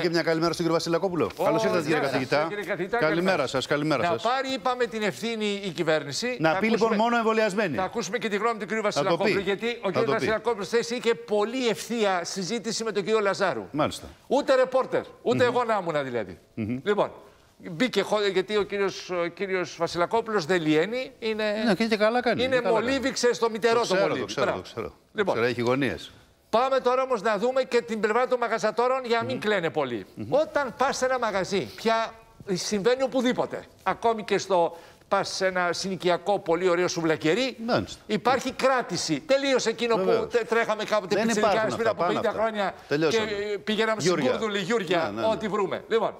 και μια καλημέρα στον κύριο Βασιλακόπουλο. Καλώς ήρθατε, κύριε καθηγητά. Καλημέρα σας, καλημέρα σας. Να πάρει, είπαμε, την ευθύνη η κυβέρνηση. Να πει λοιπόν μόνο εμβολιασμένοι. Να ακούσουμε και τη γνώμη του κύριου Βασιλακόπουλου. Γιατί ο κύριος Βασιλακόπουλο θέση είχε πολύ ευθεία συζήτηση με τον κύριο Λαζάρου. Μάλιστα. Ούτε ρεπόρτερ, ούτε εγώ να ήμουν δηλαδή. Λοιπόν, Μπήκε γιατί ο κύριος, ο κύριος Βασιλακόπουλος δεν λιένει. Είναι, ναι, και καλά κάνει. Είναι μολύβηξε στο μητερό το, το μολύβι. Το ξέρω, το ξέρω. Λοιπόν, ξέρω, έχει γωνίες. Πάμε τώρα όμως να δούμε και την πλευρά των μαγαζατόρων για να μην mm κλαίνε πολύ. Όταν πας σε ένα μαγαζί, πια συμβαίνει οπουδήποτε. Ακόμη και στο πας σε ένα συνοικιακό πολύ ωραίο σουβλακερί, υπάρχει κράτηση. Τελείωσε εκείνο Βεβαίως. που τρέχαμε κάποτε πιτσιρικάρες πριν από 50 χρόνια Τελειώσαμε. και πηγαίναμε στην Κούρδουλη, Γιούρια, ναι, ναι, ναι. ό,τι βρούμε. Λοιπόν,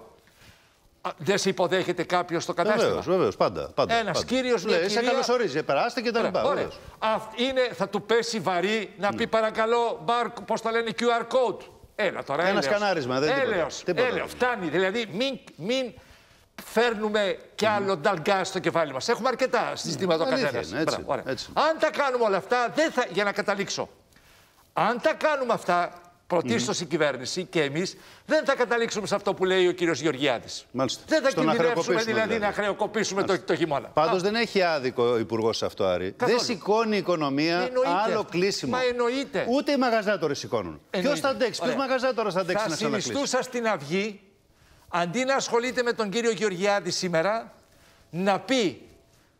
δεν σε υποδέχεται κάποιος στο κατάστημα; Βεβαίως, βεβαίως, πάντα. πάντα Ένας κύριος λέει. Σε καλωσορίζει, περάστε και τα λοιπά. Είναι, θα του πέσει βαρύ να πει παρακαλώ, μπαρ, πώς το λένε, QR code. Έλα τώρα, Ένα σκανάρισμα, δεν είναι Έλεος, φτάνει. Δηλαδή, μην, μην φέρνουμε κι άλλο νταλγκά στο κεφάλι μας. Έχουμε αρκετά συστήματα ο καθένας. Αν τα κάνουμε όλα αυτά, δεν θα, για να καταλήξω. Αν τα κάνουμε αυτά, πρωτίστως mm. η κυβέρνηση και εμείς δεν θα καταλήξουμε σε αυτό που λέει ο κύριος Γεωργιάδης. Δεν θα κινδυνεύσουμε δηλαδή, δηλαδή να χρεοκοπήσουμε το, το χειμώνα. Πάντως δεν έχει άδικο ο υπουργός σε αυτό, Άρη. Δεν σηκώνει η οικονομία εννοείται άλλο κλείσιμο. Μα εννοείται. Ούτε οι μαγαζάτορες σηκώνουν. Ποιος θα αντέξει, ποιος μαγαζάτορας θα αντέξει θα να ξανακλείσει; Θα συνιστούσα στην Αυγή, αντί να ασχολείται με τον κύριο Γεωργιάδη σήμερα, να πει,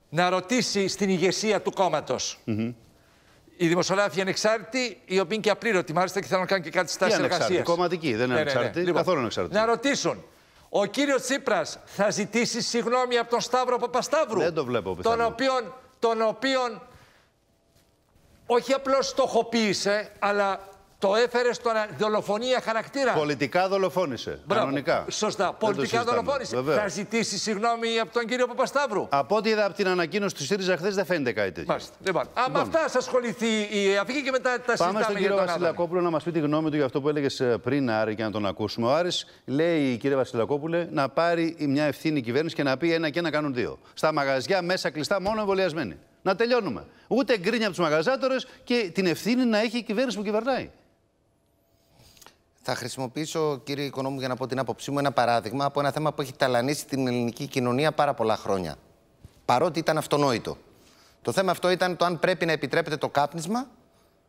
να ρωτήσει στην ηγεσία του κόμματος. Mm οι δημοσιογράφοι ανεξάρτητοι, οι οποίοι είναι και απλήρωτοι, μάλιστα και θέλουν να κάνουν και κάτι στάση εργασίας. Κομματικοί, δεν είναι ναι, ανεξάρτητοι. Ναι, ναι. Καθόλου ανεξάρτητοι. Να ρωτήσουν, ο κύριος Τσίπρας θα ζητήσει συγγνώμη από τον Σταύρο Παπασταύρου; Δεν το βλέπω πιθανό. Τον οποίον, τον οποίον όχι απλώς στοχοποίησε, αλλά το έφερε στον δολοφονία χαρακτήρα. Πολιτικά δολοφόνησε. Μπράβο. Κανονικά. Σωστά. Πολιτικά δολοφόνησε. Βεβαίως. Θα ζητήσει συγγνώμη από τον κύριο Παπασταύρου. Από ό,τι είδα από την ανακοίνωση του ΣΥΡΙΖΑ χθες δεν φαίνεται κάτι τέτοιο. Μάλιστα. Λοιπόν, λοιπόν. με αυτά σας ασχοληθεί η Αφήκη και μετά τα συζητάμε. Πάμε στον κύριο Βασιλακόπουλο να μας πει τη γνώμη του για αυτό που έλεγες ε, πριν, Άρη, και να τον ακούσουμε. Ο Άρης λέει, κύριε Βασιλακόπουλε, να πάρει μια ευθύνη κυβέρνηση και να πει ένα και ένα κάνουν δύο. Στα μαγαζιά μέσα κλειστά μόνο εμβολιασμένοι. Να τελειώνουμε. Ούτε γκρίνια από τους μαγαζάτορες και την ευθύνη να έχει η κυβέρνηση που κυβερνάει. Θα χρησιμοποιήσω, κύριε Οικονόμου, για να πω την άποψή μου, ένα παράδειγμα από ένα θέμα που έχει ταλανίσει την ελληνική κοινωνία πάρα πολλά χρόνια. Παρότι ήταν αυτονόητο. Το θέμα αυτό ήταν το αν πρέπει να επιτρέπεται το κάπνισμα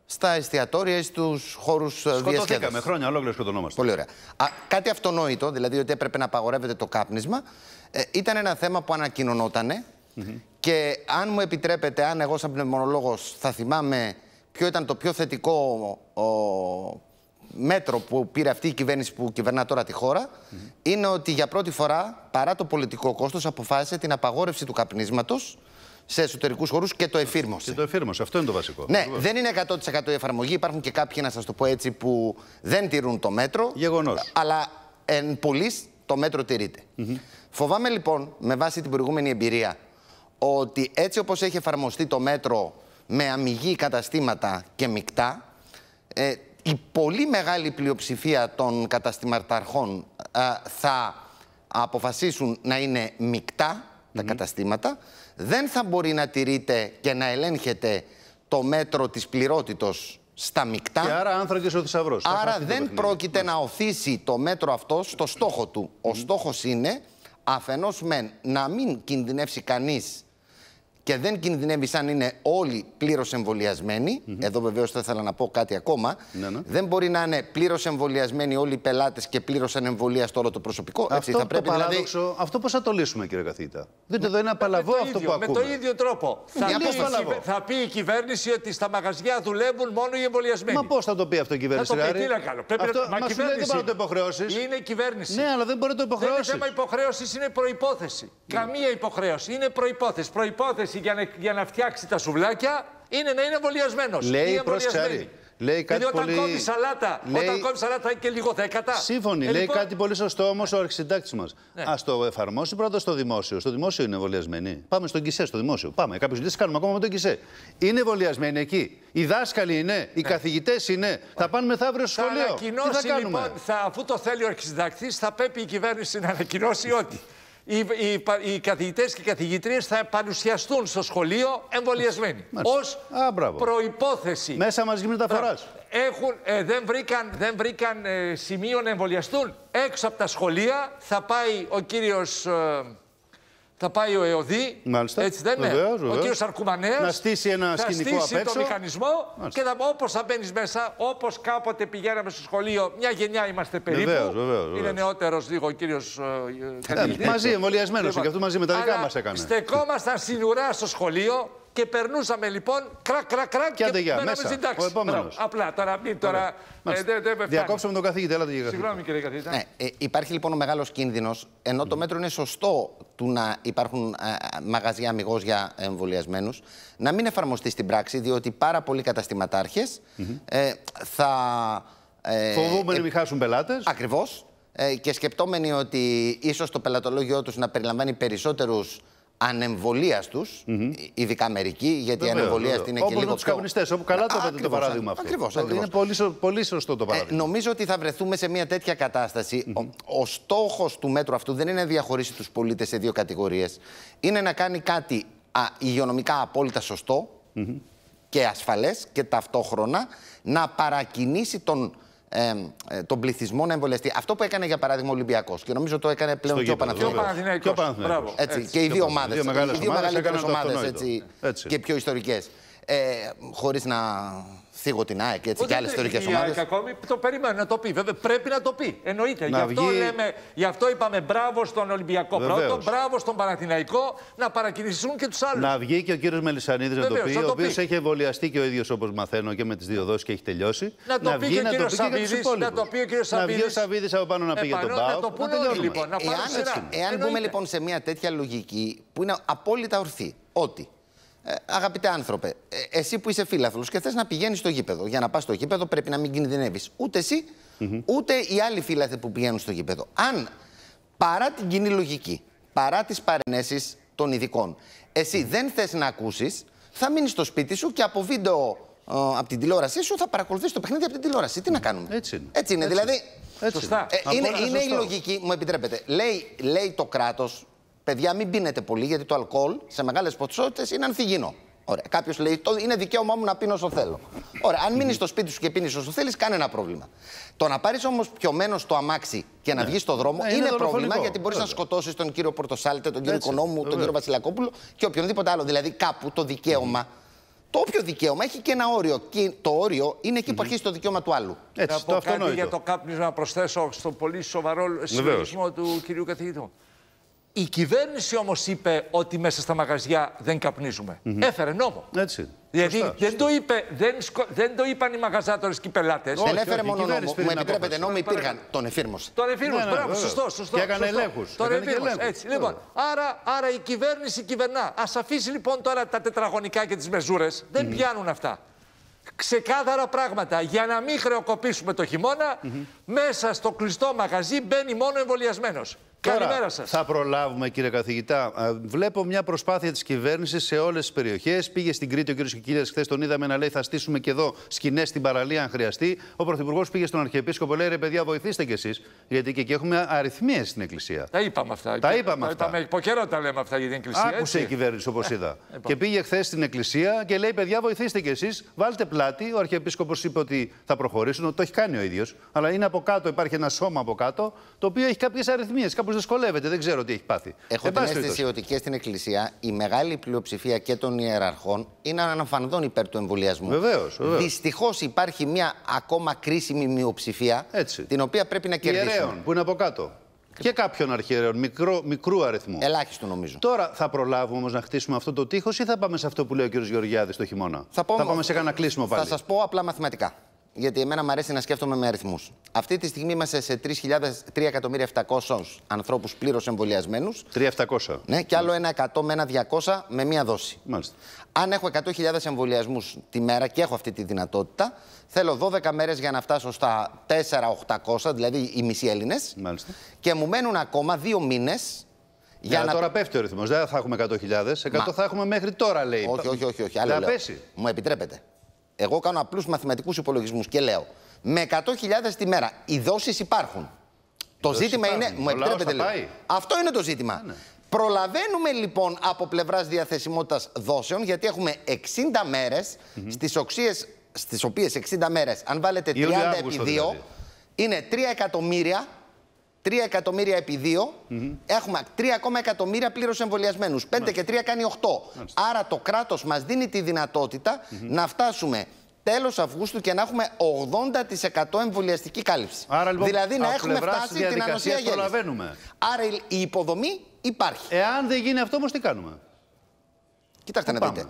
στα εστιατόρια ή στους χώρους διασκέδασης. με χρόνια ολόκληρο σκοτωνόμαστε. Πολύ ωραία. Α, κάτι αυτονόητο, δηλαδή ότι έπρεπε να απαγορεύεται το κάπνισμα, ε, ήταν ένα θέμα που ανακοινωνότανε. Mm -hmm. Και αν μου επιτρέπετε, αν εγώ σαν πνευμονολόγος θα θυμάμαι ποιο ήταν το πιο θετικό ο, μέτρο που πήρε αυτή η κυβέρνηση που κυβερνά τώρα τη χώρα είναι ότι για πρώτη φορά, παρά το πολιτικό κόστος, αποφάσισε την απαγόρευση του καπνίσματος σε εσωτερικούς χώρους και το εφήρμοσε. Και το εφήρμοσε, αυτό είναι το βασικό. Ναι, δεν είναι 100% η εφαρμογή. Υπάρχουν και κάποιοι, να σας το πω έτσι, που δεν τηρούν το μέτρο. Γεγονός. Αλλά εν πολλή το μέτρο τηρείται. Φοβάμαι λοιπόν, με βάση την προηγούμενη εμπειρία, ότι έτσι όπως έχει εφαρμοστεί το μέτρο με αμυγή καταστήματα και μεικτά, ε, η πολύ μεγάλη πλειοψηφία των καταστηματαρχών θα αποφασίσουν να είναι μεικτά τα καταστήματα. Δεν θα μπορεί να τηρείται και να ελέγχεται το μέτρο της πληρότητος στα μεικτά. Και άρα άνθρακες ο θησαυρός. Άρα δεν πρόκειται να οθήσει το μέτρο αυτό στο στόχο του. Ο στόχος είναι αφενός μεν να μην κινδυνεύσει κανείς και δεν κινδυνεύει σαν είναι όλοι πλήρως εμβολιασμένοι. Εδώ βεβαίως θα ήθελα να πω κάτι ακόμα. Ναι, ναι. Δεν μπορεί να είναι πλήρως εμβολιασμένοι όλοι οι πελάτες και πλήρως ανεμβολίαστο όλο το προσωπικό. Αυτό Έτσι, θα πρέπει το δηλαδή- παράδοξο, δηλαδή... αυτό πώς θα το λύσουμε, κύριε καθηγητά. Δείτε εδώ ένα παλαβό αυτό ίδιο, που ακούμε. Με το ίδιο τρόπο. Θα πει, θα πει η κυβέρνηση ότι στα μαγαζιά δουλεύουν μόνο οι εμβολιασμένοι. Μα πώς θα το πει αυτό η κυβέρνηση. Θα το πει, τι να κάνω. Πρέπει αυτό, να... Μα σου λέει δεν μπορεί να το υποχρεώσεις. Είναι η κυβέρνηση. Ναι, αλλά δεν μπορεί να το υποχρεώσει. Δεν είναι θέμα υποχρέωσης, είναι προπόθεση. Καμία υποχρέωση. Είναι προπόθεση. Προπόθεση για να φτιάξει τα σουβλάκια είναι να είναι εμβολιασμένος. Λέει προσχάρη. Λέει κάτι Γιατί πολύ... όταν κόβεις σαλάτα, λέει... όταν κόβεις σαλάτα και λίγο δέκατα. Σύμφωνοι. Ε, λέει λοιπόν... κάτι πολύ σωστό όμως ο αρχισυντάκτης μας. Ναι. Α το εφαρμόσει πρώτα στο δημόσιο. Στο δημόσιο είναι εμβολιασμένοι. Πάμε στον Κισέ, στο δημόσιο. Πάμε. Κάποιου λύσεις κάνουμε ακόμα με τον Κισέ. Είναι εμβολιασμένοι εκεί. Οι δάσκαλοι είναι, οι ναι. καθηγητές είναι. Θα πάνε μεθαύριο στο σχολείο. Τι θα κάνουμε; Λοιπόν, θα, αφού το θέλει ο αρχισυντάκτης, θα πρέπει η κυβέρνηση να ανακοινώσει ότι οι, οι, οι καθηγητές και οι καθηγητρίες θα παρουσιαστούν στο σχολείο εμβολιασμένοι. Ως προϋπόθεση. Μέσα μαζί μεταφοράς. Έχουν, ε, δεν βρήκαν, δεν βρήκαν ε, σημείο να εμβολιαστούν. Έξω από τα σχολεία θα πάει ο κύριος... Ε, θα πάει ο ΕΟΔΗ, Μάλιστα. έτσι δεν είναι, ο κύριος Αρκουμανέας, να στήσει ένα θα σκηνικό στήσει το μηχανισμό Μάλιστα. και θα, όπως θα μπαίνεις μέσα, όπως κάποτε πηγαίναμε στο σχολείο, μια γενιά είμαστε περίπου, βεβαίως, βεβαίως, βεβαίως. είναι νεότερος λίγο ο κύριος ε, ε, Μαζί, εμβολιασμένος λοιπόν, και αυτό μαζί με τα δικά μας έκανες. στεκόμασταν στην ουρά στο σχολείο και περνούσαμε λοιπόν κρακ, κρακ, κρακ και, και μέναμε στην τάξη. Απλά τώρα μην τώρα. Ε, δε, δε, Διακόψαμε τον καθηγητή. Έλατε, καθηγητή. Συγγνώμη κύριε καθηγητή. Ναι, ε, υπάρχει λοιπόν ο μεγάλος κίνδυνος, ενώ το μέτρο είναι σωστό του να υπάρχουν ε, μαγαζιά αμυγός για εμβολιασμένους, να μην εφαρμοστεί στην πράξη, διότι πάρα πολλοί καταστηματάρχες mm -hmm. ε, θα. Ε, Φοβούμενοι ε, μην χάσουν πελάτες. Ακριβώς. Ε, και σκεπτόμενοι ότι ίσως το πελατολόγιο τους να περιλαμβάνει περισσότερους ανεμβολίαστου, mm -hmm. ειδικά μερικοί, γιατί βεβαίως, ανεμβολίαστοι είναι και λίγο. Όπως τους καπνιστέ, όπου καλά το είπατε το παράδειγμα αυτό. Ακριβώς, ακριβώς. Είναι πολύ, πολύ σωστό το ε, παράδειγμα. Ε, νομίζω ότι θα βρεθούμε σε μια τέτοια κατάσταση. Mm -hmm. Ο, ο στόχος του μέτρου αυτού δεν είναι να διαχωρίσει τους πολίτες σε δύο κατηγορίες. Είναι να κάνει κάτι α, υγειονομικά απόλυτα σωστό mm -hmm. και ασφαλές και ταυτόχρονα να παρακινήσει τον ε, ε, τον πληθυσμό να εμβολιαστεί. Αυτό που έκανε για παράδειγμα ο Ολυμπιακός και νομίζω το έκανε πλέον και ο Παναθηναϊκός. Και οι δύο ομάδες. Οι δύο μεγαλύτερε ομάδες και πιο ιστορικές. Ε, Χωρίς να θίγω την ΑΕΚ έτσι, και άλλες ιστορικές ομάδες. Η ακόμη το περίμενε να το πει. Βέβαια πρέπει να το πει. Εννοείται. γι, αυτό λέμε, γι' αυτό είπαμε μπράβο στον Ολυμπιακό Βεβαίως. πρώτο, μπράβο στον Παναθηναϊκό να παρακινήσουν και τους άλλους. Να βγει και ο κύριος Μελισανίδη να το πει, ο οποίος έχει εμβολιαστεί και ο ίδιος όπως μαθαίνω και με τις δύο δόσεις και έχει τελειώσει. Να το πει και ο κύριος Σαββίδης. Να το πει ο κύριος Σαββίδη. Να βγει ο Σαββίδης από πάνω να πει για τον Πάο. Να το πούνε όλοι λοιπόν. Εάν μπούμε λοιπόν σε μια τέτοια λογική που είναι απόλυτα ορθή, ότι ε, αγαπητέ άνθρωπε, ε, εσύ που είσαι φίλαθλος και θες να πηγαίνεις στο γήπεδο. Για να πας στο γήπεδο πρέπει να μην κινδυνεύεις. Ούτε εσύ, ούτε οι άλλοι φίλαθλοι που πηγαίνουν στο γήπεδο. Αν παρά την κοινή λογική, παρά τις παρενέσεις των ειδικών, εσύ δεν θες να ακούσεις, θα μείνεις στο σπίτι σου και από βίντεο ε, από την τηλεόρασή σου θα παρακολουθείς το παιχνίδι από την τηλεόραση. Τι να κάνουμε; Έτσι είναι. Έτσι είναι. Έτσι. Δηλαδή. Έτσι. Σωστά. Ε, είναι, είναι η λογική, μου επιτρέπετε. Λέει, λέει το κράτος, παιδιά, μην πίνετε πολύ γιατί το αλκοόλ σε μεγάλες ποσότητες είναι ανθυγινό. Ωραία. Κάποιος λέει: το, Είναι δικαίωμά μου να πίνω όσο θέλω. Ωραία. Αν μείνεις στο σπίτι σου και πίνεις όσο θέλεις, κανένα πρόβλημα. Το να πάρεις όμως πιωμένο στο αμάξι και να ναι. βγεις στο δρόμο ναι, είναι, είναι πρόβλημα γιατί μπορείς να σκοτώσεις τον κύριο Πορτοσάλτε, τον κύριο Οικονόμου, τον κύριο Βασιλακόπουλο και οποιονδήποτε άλλο. Δηλαδή κάπου το δικαίωμα. Το όποιο δικαίωμα έχει και ένα όριο. Και το όριο είναι εκεί που αρχίζει το δικαίωμα του άλλου. Έτσι, να πω κάτι για το κάπνισμα να προσθέσω στο πολύ σοβαρό συλλογισμό του κυρίου καθηγητού. Η κυβέρνηση όμως είπε ότι μέσα στα μαγαζιά δεν καπνίζουμε. Mm -hmm. Έφερε νόμο. Έτσι. Δηλαδή σωστά, δεν, Το είπε, δεν, δεν το είπαν οι μαγαζάτορες και οι πελάτες. Δεν έφερε μόνο νόμο. Μου επιτρέπετε, νόμοι υπήρχαν. Τον εφήρμοσε. Τον εφήρμοσε. Ναι, ναι, μπράβο, σωστό, σωστό. Και έκανε ελέγχους. Τον εφήρμοσε. Έτσι. Λοιπόν, άρα, άρα η κυβέρνηση κυβερνά. Α αφήσει λοιπόν τώρα τα τετραγωνικά και τις μεζούρες. Δεν πιάνουν αυτά ξεκάθαρα πράγματα. Για να μην χρεοκοπήσουμε το χειμώνα, μέσα στο κλειστό μαγαζί μπαίνει μόνο εμβολιασμένος. Καλημέρα σας. Θα προλάβουμε, κύριε καθηγητά. Βλέπω μια προσπάθεια της κυβέρνησης σε όλες τις περιοχές. Πήγε στην Κρήτη ο κ. Κικίλιας χθες, τον είδαμε να λέει θα στήσουμε και εδώ σκηνές στην παραλία, αν χρειαστεί. Ο Πρωθυπουργός πήγε στον Αρχιεπίσκοπο, λέει ρε παιδιά, βοηθήστε κι εσείς. Γιατί και εκεί έχουμε αριθμίες στην Εκκλησία. Τα είπαμε αυτά. Τα είπαμε τα αυτά. Είπαμε, υπό καιρό τα λέμε αυτά για την Εκκλησία. Άκουσε έτσι. η κυβέρνηση, όπως είδα. Λοιπόν. και πήγε χθες στην Εκκλησία και λέει, παιδιά, βοηθήστε κι εσείς. Βάλτε πλάτη. Ο Αρχιεπίσκοπος είπε ότι θα προχωρήσουν. Το έχει κάνει ο ίδιος. Αλλά είναι από κάτω, υπάρχει ένα σώμα από κάτω, το οποίο έχει κάποιες αριθμίες. Κάπως δυσκολεύεται. Δεν ξέρω τι έχει πάθει. Έχω την αίσθηση ότι και στην Εκκλησία η μεγάλη πλειοψηφία και των ιεραρχών είναι αναφανδόν υπέρ του εμβολιασμού. Βεβαίως. Δυστυχώς υπάρχει μια ακόμα κρίσιμη μειοψηφία Έτσι. την οποία πρέπει να κερδίσουμε. Ιερέων που είναι από κάτω. Και κάποιων αρχαίων, μικρό, μικρού αριθμού. Ελάχιστο νομίζω. Τώρα θα προλάβουμε όμως να χτίσουμε αυτό το τύχο ή θα πάμε σε αυτό που λέει ο κ. Γεωργιάδης το χειμώνα; Θα, πω, θα πάμε σε κανένα κλείσιμο πάλι; Θα σας πω απλά μαθηματικά γιατί εμένα μου αρέσει να σκέφτομαι με αριθμούς. Αυτή τη στιγμή είμαστε σε 3.700 ανθρώπους πλήρως εμβολιασμένους. 3.700. Ναι, και άλλο ένα 100 με ένα 200 με μία δόση. Μάλιστα. Αν έχω 100.000 εμβολιασμούς τη μέρα και έχω αυτή τη δυνατότητα, θέλω 12 μέρες για να φτάσω στα 4.800, δηλαδή οι μισοί Έλληνες. Και μου μένουν ακόμα δύο μήνες για να... Τώρα πέφτει ο ρυθμός. Δεν θα έχουμε 100.000. 100 Μα... θα έχουμε μέχρι τώρα, λέει. Όχι, όχι, όχι. όχι. Θα πέσει. Μου επιτρέπετε. Εγώ κάνω απλούς μαθηματικούς υπολογισμούς και λέω με 100.000 τη μέρα οι δόσεις υπάρχουν. Το ζήτημα είναι. Μου επιτρέπετε λίγο. Αυτό είναι το ζήτημα. Ναι. Προλαβαίνουμε λοιπόν από πλευράς διαθεσιμότητας δόσεων, γιατί έχουμε 60 μέρες, mm -hmm. στις οποίες 60 μέρες, αν βάλετε 30 επί 2, δηλαδή. είναι 3 εκατομμύρια 3 εκατομμύρια επί 2, έχουμε 3 ακόμα εκατομμύρια πλήρως εμβολιασμένους. 5 και 3 κάνει 8. Άρα το κράτος μας δίνει τη δυνατότητα να φτάσουμε τέλος Αυγούστου και να έχουμε 80% εμβολιαστική κάλυψη. Άρα, λοιπόν, δηλαδή να έχουμε φτάσει την ανοσία γέννηση. Άρα η υποδομή υπάρχει. Εάν δεν γίνει αυτό, όμως τι κάνουμε; Κοιτάξτε να δείτε.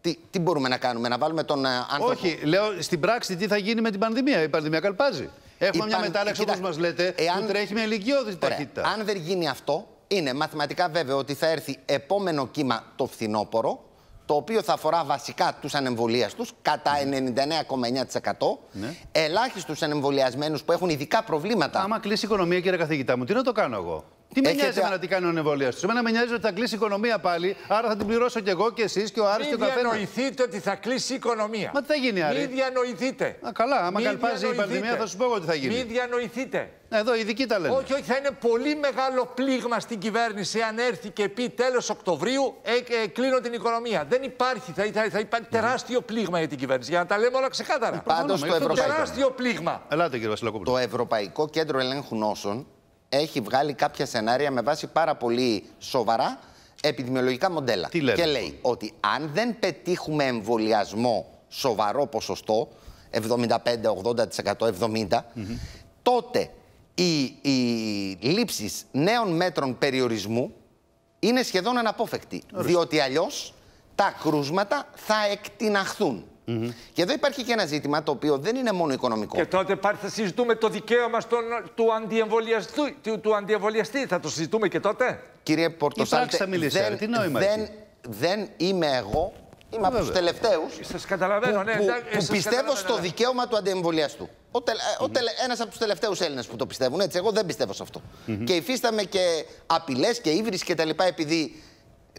Τι, τι μπορούμε να κάνουμε, να βάλουμε τον ε, άνθρωπο. Όχι, λέω στην πράξη τι θα γίνει με την πανδημία. Η πανδημία καλπάζει. Έχουμε μια μετάλλαξη, όπως μας λέτε, εάν... που τρέχει με ηλικιώδης ταχύτητα. Αν δεν γίνει αυτό, είναι μαθηματικά βέβαιο ότι θα έρθει επόμενο κύμα το φθινόπωρο, το οποίο θα αφορά βασικά τους ανεμβολίαστου κατά 99,9%. Ναι. Ελάχιστους ανεμβολιασμένους που έχουν ειδικά προβλήματα. Άμα κλείσει η οικονομία, κύριε καθηγητά μου, τι να το κάνω εγώ; Τι με νοιάζει εμένα τι κάνει ο εμβολία του. Εμένα με νοιάζει ότι θα κλείσει η οικονομία πάλι, άρα θα την πληρώσω κι εγώ και εσείς και ο Άρης και ο καθένα. Μην διανοηθείτε ότι θα κλείσει η οικονομία. Μα τι θα γίνει, Άρη; Μην διανοηθείτε. Α, καλά, άμα καλπάζει η πανδημία θα σου πω εγώ τι θα γίνει. Μην διανοηθείτε. Εδώ οι ειδικοί τα λένε. Όχι, όχι, θα είναι πολύ μεγάλο πλήγμα στην κυβέρνηση αν έρθει και πει τέλος Οκτωβρίου ε, ε, κλείνω την οικονομία. Δεν υπάρχει, θα, θα, θα υπάρχει τεράστιο πλήγμα για την κυβέρνηση. Για να τα λέμε όλα ξεκάθαρα. Πάντως το ευρωπαϊκό. Τεράστιο πλήγμα. Ελάτε, κύριε Βασιλακόπουλο. Το Ευρωπαϊκό Κέντρο Ελέγχου Νόσων έχει βγάλει κάποια σενάρια με βάση πάρα πολύ σοβαρά επιδημιολογικά μοντέλα. Τι και λέει ότι αν δεν πετύχουμε εμβολιασμό σοβαρό ποσοστό, 75-80%, 70%, τότε οι, οι λήψεις νέων μέτρων περιορισμού είναι σχεδόν αναπόφευκτη. Διότι αλλιώς τα κρούσματα θα εκτιναχθούν. Mm Και εδώ υπάρχει και ένα ζήτημα το οποίο δεν είναι μόνο οικονομικό. Και τότε πάλι θα συζητούμε το δικαίωμα στον, του, αντιεμβολιαστή, του, του αντιεμβολιαστή. Θα το συζητούμε και τότε. Κύριε Πορτοσάλτε, δεν, τι δεν, δεν είμαι εγώ Είμαι από τους τελευταίους. Σας καταλαβαίνω, ναι. Που, που, που πιστεύω στο ναι. δικαίωμα του αντιεμβολιαστού. Ο τελε, mm -hmm. Ένας από τους τελευταίους Έλληνες που το πιστεύουν. Έτσι, εγώ δεν πιστεύω σε αυτό. Mm -hmm. Και υφίσταμαι και απειλές και ύβρις και τα λοιπά επειδή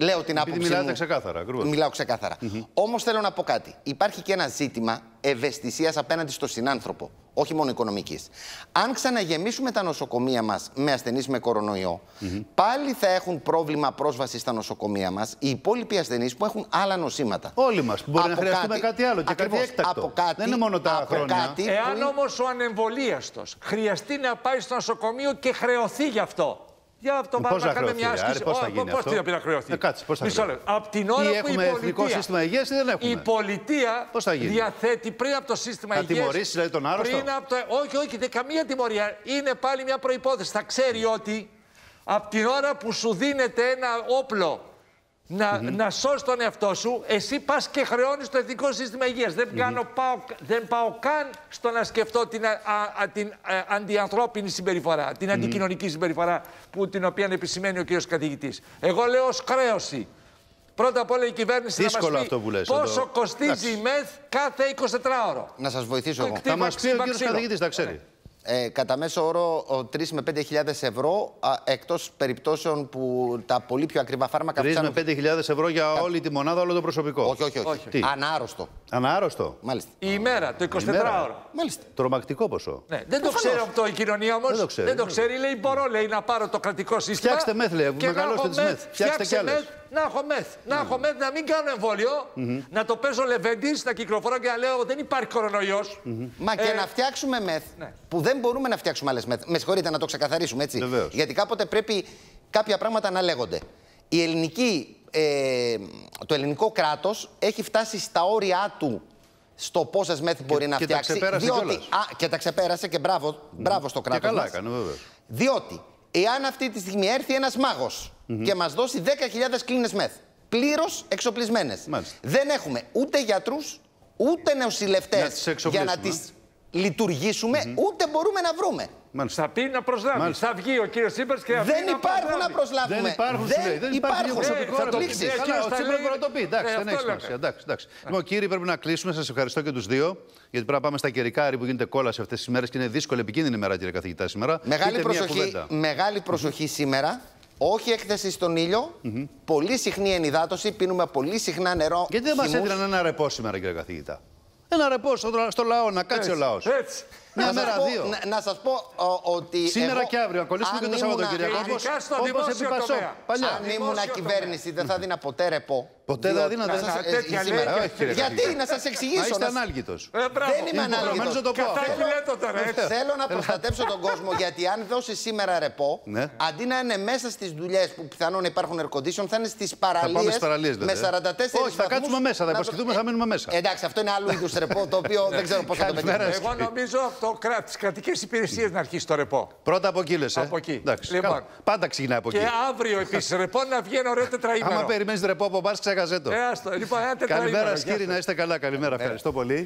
Λέω την άποψή μιλάτε μου. ξεκάθαρα. Ακριβώς. Μιλάω ξεκάθαρα. Mm -hmm. Όμως θέλω να πω κάτι. Υπάρχει και ένα ζήτημα ευαισθησίας απέναντι στο συνάνθρωπο, όχι μόνο οικονομικής. Αν ξαναγεμίσουμε τα νοσοκομεία μας με ασθενείς με κορονοϊό, πάλι θα έχουν πρόβλημα πρόσβαση στα νοσοκομεία μας οι υπόλοιποι ασθενείς που έχουν άλλα νοσήματα. Όλοι μας. Μπορεί από να χρειαστούμε κάτι, άλλο και ακριβώς, κάτι έκτακτο. Από κάτι, Δεν είναι μόνο τα από χρόνια. Κάτι Εάν όμως ο ανεμβολίαστος χρειαστεί να πάει στο νοσοκομείο και χρεωθεί γι' αυτό. Για αυτό πάμε να κάνουμε μια άσκηση. Πώς θα γίνει αυτό; Πώς να χρεωθεί. Ε, κάτσε, πώς θα Μισό λεπτό. Από την ώρα ή που έχουμε η εθνικό σύστημα υγείας ή δεν έχουμε; Η πολιτεία πώς θα γίνει; διαθέτει πριν από το σύστημα υγεία. Θα τιμωρήσεις δηλαδή τον άρρωστο; Πριν από το... Όχι, όχι, δεν καμία τιμωρία. Είναι πάλι μια προπόθεση. Θα ξέρει ότι από την ώρα που σου δίνεται ένα όπλο να, mm να σώσει τον εαυτό σου, εσύ πας και χρεώνεις το εθνικό σύστημα υγείας. Δεν, πάω, δεν πάω καν στο να σκεφτώ την, α, την αντιανθρώπινη συμπεριφορά, την αντικοινωνική συμπεριφορά που, την οποία επισημαίνει ο κ. καθηγητής. Εγώ λέω ως χρέωση. Πρώτα απ' όλα η κυβέρνηση Δύσκολο να μας πει αυτό πόσο το... κοστίζει η ΜΕΘ κάθε 24 ώρο. Να σας βοηθήσω εγώ. Θα μας πει ο κ. καθηγητής, τα ξέρει. Ε, κατά μέσο όρο 3 με 5.000 ευρώ, εκτός περιπτώσεων που τα πολύ πιο ακριβά φάρμακα 3 με 5.000 ευρώ για όλη τη μονάδα, όλο το προσωπικό. Όχι, όχι. όχι. όχι. Ανάρρωστο. Ανάρρωστο; Μάλιστα. Η ημέρα, το 24ωρο. Μάλιστα. Τρομακτικό ποσό. Ναι. Δεν το ξέρει αυτό η κοινωνία όμως. Δεν, το ξέρεις. Δεν το ξέρει. Λέει, μπορώ λέει, να πάρω το κρατικό σύστημα. Φτιάξτε μεθ, λέει. Μεγαλώστε τις μεθ. Φτιάξτε κι άλλες να έχω μεθ. Να ναι. έχω μεθ, να μην κάνω εμβόλιο, να το παίζω λεβέντης, να κυκλοφορώ και να λέω δεν υπάρχει κορονοϊός. Μα και ε, να φτιάξουμε μεθ, ναι. που δεν μπορούμε να φτιάξουμε άλλες μεθ. Με συγχωρείτε να το ξεκαθαρίσουμε έτσι. Γιατί κάποτε πρέπει κάποια πράγματα να λέγονται. Η ελληνική, ε, το ελληνικό κράτος έχει φτάσει στα όρια του στο πόσες μεθ μπορεί να και φτιάξει. Τα διότι, α, και τα ξεπέρασε και μπράβο, μπράβο στο κράτος. καλά έκανε, βέβαια. Διότι εάν αυτή τη στιγμή έρθει ένας μάγος και μας δώσει 10.000 κλίνε μεθ, πλήρως εξοπλισμένες, δεν έχουμε ούτε γιατρούς, ούτε νεοσυλλευτές για να τις λειτουργήσουμε, ούτε μπορούμε να βρούμε. Μάλιστα. Θα πει να προσλάβει. Θα βγει ο κύριος Τσίπρα και θα Δεν υπάρχουν να προσλάβουμε. Δεν υπάρχουν. Δεν, δεν υπάρχει προσωπικό. Θα το λήξει. Ο Τσίπρας μπορεί να το πει. Εντάξει, δεν έχει σημασία. Εντάξει, εντάξει. Λοιπόν, κύριοι, πρέπει να κλείσουμε. Σας ευχαριστώ και τους δύο. Γιατί πρέπει να πάμε στα καιρικά που γίνεται κόλαση αυτές τις μέρες και είναι δύσκολη επικίνδυνη ημέρα, κύριε καθηγητά, σήμερα. Μεγάλη προσοχή, μεγάλη προσοχή σήμερα. Όχι έκθεση στον ήλιο, mm -hmm. πολύ συχνή ενυδάτωση, πίνουμε πολύ συχνά νερό. Γιατί δεν μας έδιναν ένα ρεπό σήμερα, κύριε καθηγητά; Ένα ρεπό στο, στο λαό, να κάτσει έτσι, ο λαός. Έτσι. Μια μέρα, δύο. Να σας πω ότι. Σήμερα και αύριο, ακολουθούμε και το Σαββατοκύριακο. Όπως επί Πασό. Αν ήμουν κυβέρνηση, δεν θα δίνα ποτέ ρεπό. Ποτέ δεν δίνατε σήμερα. Γιατί να σας εξηγήσω. Είστε ανάλγητος. Δεν είμαι ανάλγητος. Θέλω να προστατέψω τον κόσμο γιατί αν δώσει σήμερα ρεπό, ναι. αντί να είναι μέσα στις δουλειές που πιθανόν υπάρχουν air condition, θα είναι στις παραλίες με 44 Όχι, θα κάτσουμε μέσα, θα υποσχεθούμε, θα μείνουμε μέσα. Εντάξει, αυτό είναι άλλο είδους ρεπό το οποίο δεν ξέρω πώς θα το πετύχουμε. Εγώ νομίζω τις κρατικές υπηρεσίες να αρχίσει το ρεπό. Πρώτα από εκεί λες. Από εκεί. Λοιπόν, πάντα ξεκινάει από εκεί. Και αύριο επίσης ρεπό να βγει ένα ωραίο τετραήμερο. Άμα περιμένεις ρεπό από μπαρ, ξέχασε το. Λοιπόν, Καλημέρα, Σκύρι, να είστε καλά. Καλημέρα, ευχαριστώ πολύ.